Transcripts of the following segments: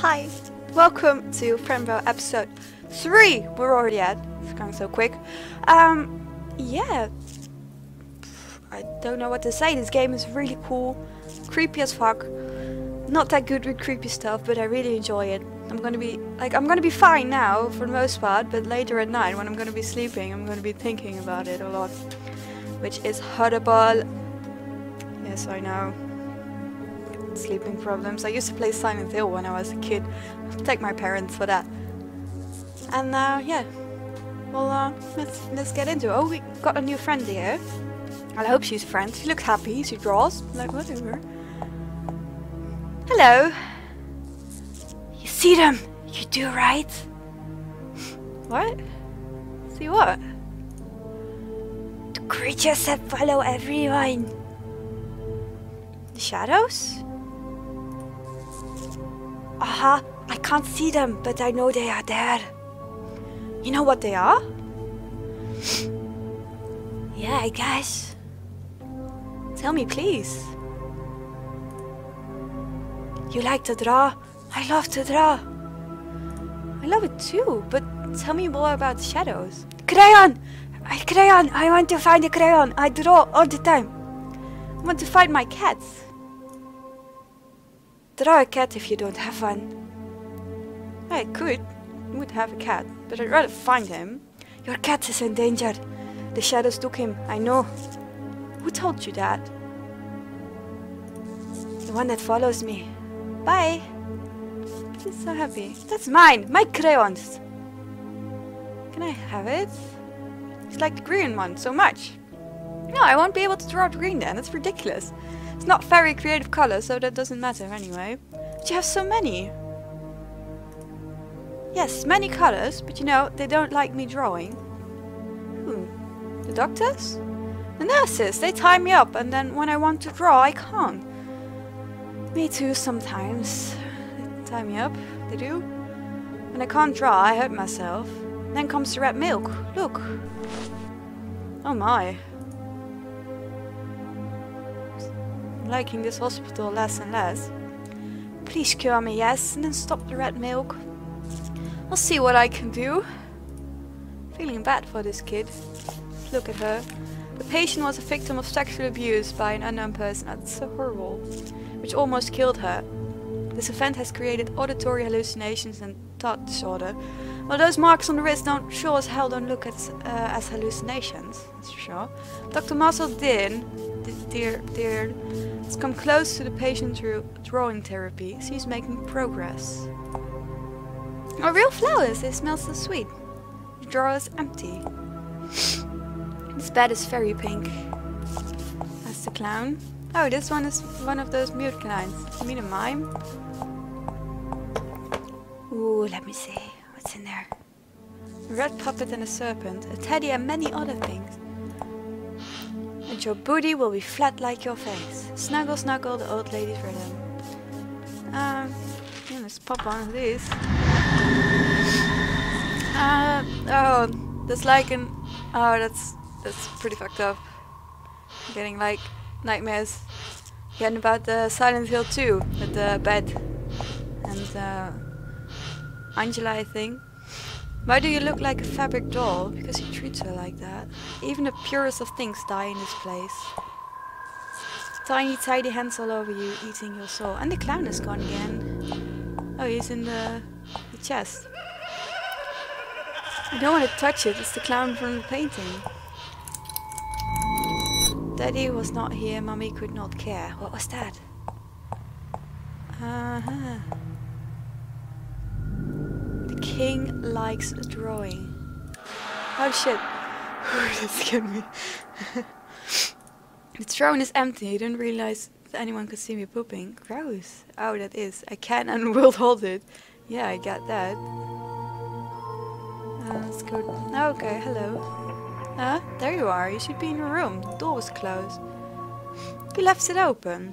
Hi, welcome to Fran Bow episode 3. We're already at. It's going so quick. Um, yeah. I don't know what to say. This game is really cool. Creepy as fuck. Not that good with creepy stuff, but I really enjoy it. I'm gonna be, like, I'm gonna be fine now for the most part, but later at night when I'm gonna be sleeping, I'm gonna be thinking about it a lot. Which is horrible. Yes, I know sleeping problems. I used to play Silent Hill when I was a kid. Thank my parents for that. And uh, yeah, well uh, let's let's get into it. Oh, we got a new friend here. I hope she's a friend. She looks happy. She draws. Like whatever. Hello. You see them? You do right. what? See what? The creatures that follow everyone. The shadows? Aha, I can't see them, but I know they are there. You know what they are? yeah, I guess. Tell me, please. You like to draw? I love to draw. I love it too, but tell me more about shadows. Crayon! I crayon! I want to find a crayon! I draw all the time. I want to find my cats. Draw a cat if you don't have one. I could. would have a cat, but I'd rather find him. Your cat is in danger. The shadows took him, I know. Who told you that? The one that follows me. Bye. She's so happy. That's mine! My crayons! Can I have it? It's like the green one so much. No, I won't be able to draw green then. That's ridiculous. It's not very creative color, so that doesn't matter anyway. But you have so many. Yes, many colors, but you know, they don't like me drawing. Who? The doctors? The nurses, they tie me up and then when I want to draw, I can't. Me too, sometimes. They tie me up, they do. When I can't draw, I hurt myself. Then comes the red milk. Look. Oh my. I'm liking this hospital less and less. Please cure me, yes, and then stop the red milk. I'll see what I can do. Feeling bad for this kid. Look at her. The patient was a victim of sexual abuse by an unknown person. That's so horrible. Which almost killed her. This event has created auditory hallucinations and thought disorder. Well, those marks on the wrist don't sure as hell don't look at, uh, as hallucinations. That's for sure. Dr. Marcel Din, dear, dear, has come close to the patient through drawing therapy. She's making progress. Oh, real flowers! They smell so sweet. The drawer is empty. This bed is very pink. That's the clown. Oh, this one is one of those mute clowns. You mean a mime? Ooh, let me see. In there? A red puppet and a serpent, a teddy and many other things. And your booty will be flat like your face. Snuggle, snuggle, the old lady's rhythm. Um, yeah, let's pop one of these. Uh, oh, that's like an... Oh, that's that's pretty fucked up. I'm getting like nightmares. Again about the Silent Hill 2 with the bed. And uh, Angela, I think. Why do you look like a fabric doll? Because he treats her like that. Even the purest of things die in this place. Tiny, tidy hands all over you, eating your soul. And the clown is gone again. Oh, he's in the, the chest. I don't want to touch it, it's the clown from the painting. Daddy was not here, Mummy could not care. What was that? Uh-huh. King likes drawing. Oh shit. that scared me. the throne is empty. I didn't realize anyone could see me pooping. Gross. Oh, that is. I can and will hold it. Yeah, I got that. Uh, let's go. okay, hello. Huh? There you are. You should be in your room. The door was closed. You left it open.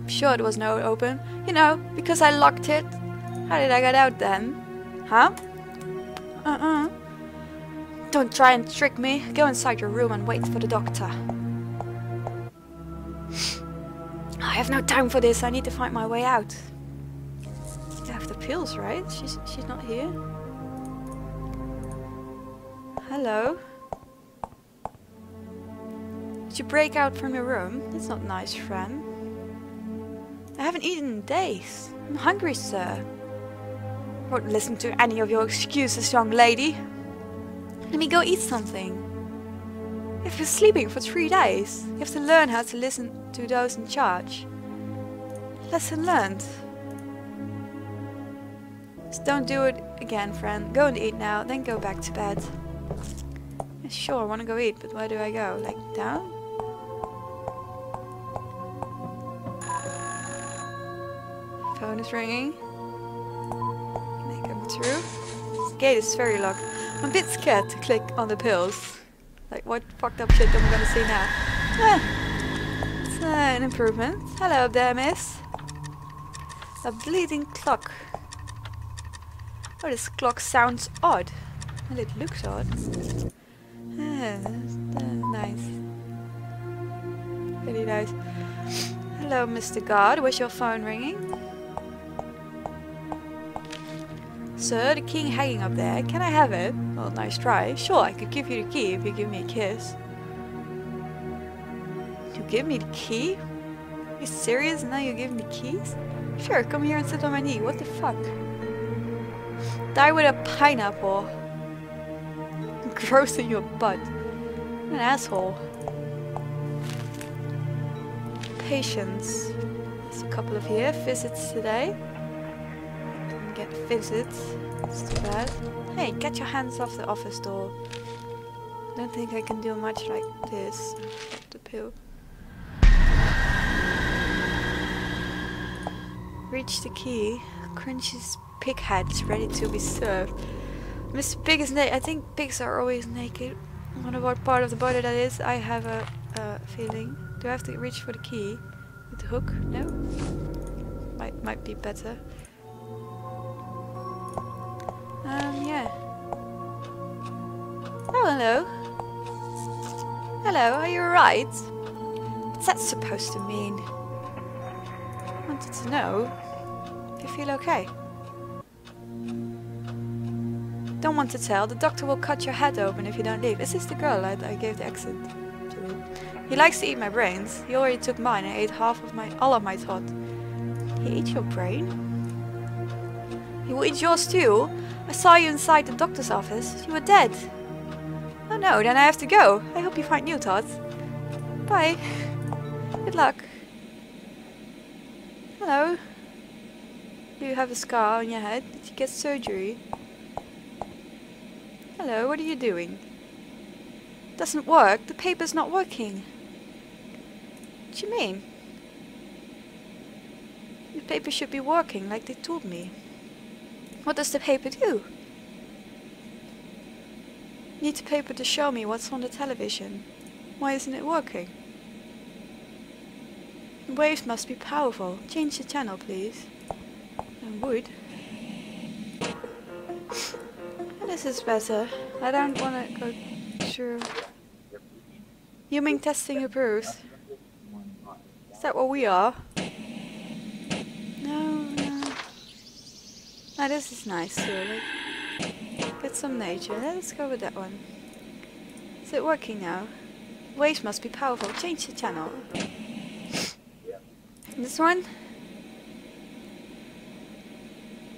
I'm sure it was not open. You know, because I locked it. How did I get out then? Huh? Uh-uh. Don't try and trick me. Go inside your room and wait for the doctor. I have no time for this. I need to find my way out. You have the pills, right? She's she's not here. Hello. Did you break out from your room? That's not nice, friend. I haven't eaten in days. I'm hungry, sir. Won't listen to any of your excuses, young lady. Let me go eat something. If you're sleeping for three days, you have to learn how to listen to those in charge. Lesson learned. Just don't do it again, friend. Go and eat now, then go back to bed. Sure, I want to go eat, but where do I go? Like, down? Phone is ringing. Through? This gate is very locked. I'm a bit scared to click on the pills. Like, what fucked up shit am I gonna see now? Ah, it's uh, an improvement. Hello there, miss. A bleeding clock. Oh, this clock sounds odd. And it looks odd. Ah, uh, nice. Very nice. Hello, Mr. Guard. Was your phone ringing? Sir, the king hanging up there. Can I have it? Well, nice try. Sure, I could give you the key if you give me a kiss. You give me the key? You serious? Now you give me keys? Sure, come here and sit on my knee. What the fuck? Die with a pineapple. Gross in your butt. An asshole. Patience. There's a couple of here. Visits today visits. It's too bad. Hey, get your hands off the office door. Don't think I can do much like this. The pill. Reach the key. Crunch's pig head is ready to be served. Mr. Pig is naked. I think pigs are always naked. I wonder what part of the body that is. I have a, a feeling. Do I have to reach for the key? With the hook? No? Might, might be better. Oh, hello. Hello, are you alright? What's that supposed to mean? I wanted to know if you feel okay. Don't want to tell. The doctor will cut your head open if you don't leave. Is this the girl I, I gave the accent to? He likes to eat my brains. He already took mine and ate half of my, all of my thought. He ate your brain? He will eat yours too? I saw you inside the doctor's office. You were dead. No, then I have to go. I hope you find new thoughts. Bye. Good luck. Hello. You have a scar on your head? Did you get surgery? Hello, what are you doing? Doesn't work. The paper's not working. What do you mean? The paper should be working like they told me. What does the paper do? Need a paper to show me what's on the television. Why isn't it working? The waves must be powerful. Change the channel, please. I would. This is better. I don't want to go through. Human testing approved. Is that what we are? No. Now this is nice too. Get some nature. Let's go with that one. Is it working now? Waves must be powerful. Change the channel. This one?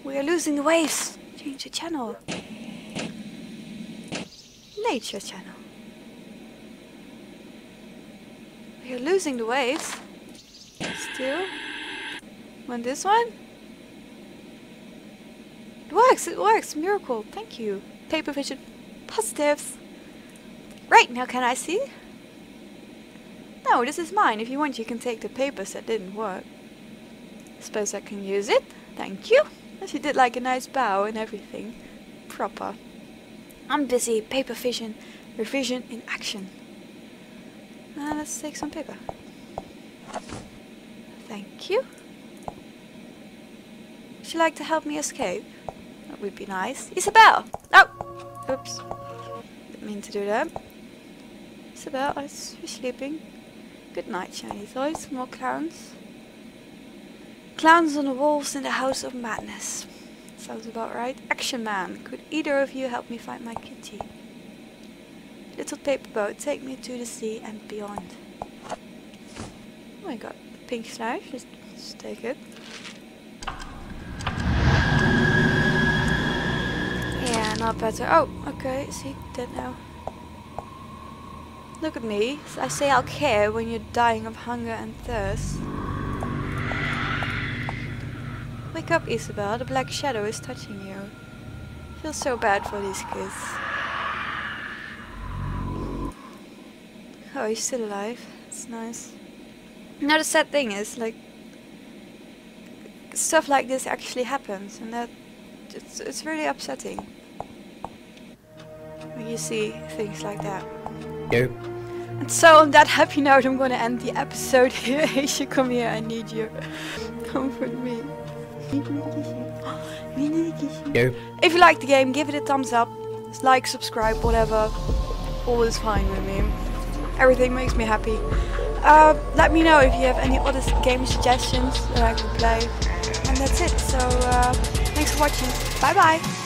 We are losing the waves. Change the channel. Nature channel. We are losing the waves. Still. Want this one? It works, it works. Miracle. Thank you. Paper vision. Positives. Right, now can I see? No, this is mine. If you want, you can take the papers that didn't work. Suppose I can use it. Thank you. She did like a nice bow and everything. Proper. I'm busy. Paper vision. Revision in action. Uh, let's take some paper. Thank you. Would you like to help me escape? Would be nice. Isabel! Oh! Oops. Didn't mean to do that. Isabel, I was sleeping. Good night, shiny toys. More clowns. Clowns on the walls in the House of Madness. Sounds about right. Action Man, could either of you help me find my kitty? Little paper boat, take me to the sea and beyond. Oh my god, pink slash, just, just take it. Yeah, not better. Oh, okay, see, dead now. Look at me. I say I'll care when you're dying of hunger and thirst. Wake up, Isabel. The black shadow is touching you. I Feel so bad for these kids. Oh, he's still alive. It's nice. Now the sad thing is, like, stuff like this actually happens, and that it's it's really upsetting when you see things like that. Yep. And so on that happy note, I'm gonna end the episode here. Aisha, come here. I need you. Comfort me. Yep. If you like the game, give it a thumbs up. Like, subscribe, whatever. All is fine with me. Everything makes me happy. Uh, let me know if you have any other game suggestions that I can play. And that's it. So, uh, thanks for watching. Bye bye.